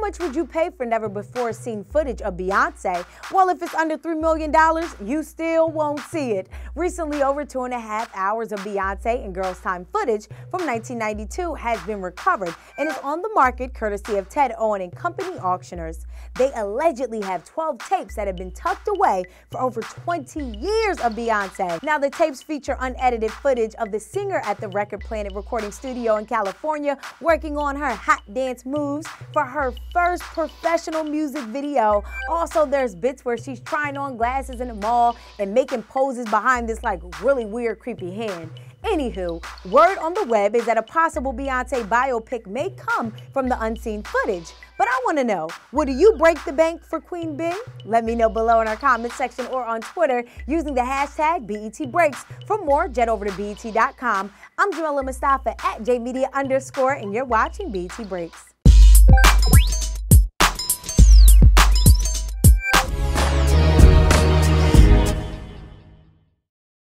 much would you pay for never before seen footage of Beyonce? Well, if it's under $3 million, you still won't see it. Recently, over two and a half hours of Beyonce and Girls Tyme footage from 1992 has been recovered and is on the market courtesy of Ted Owen and Company auctioners. They allegedly have 12 tapes that have been tucked away for over 20 years of Beyonce. Now, the tapes feature unedited footage of the singer at the Record Planet recording studio in California working on her hot dance moves for her first professional music video. Also, there's bits where she's trying on glasses in the mall and making poses behind this like really weird, creepy hand. Anywho, word on the web is that a possible Beyonce biopic may come from the unseen footage. But I want to know, would you break the bank for Queen Bey? Let me know below in our comment section or on Twitter using the hashtag BETBreaks. For more, jet over to BET.com. I'm Jamila Mustafa at JMedia underscore, and you're watching BET Breaks.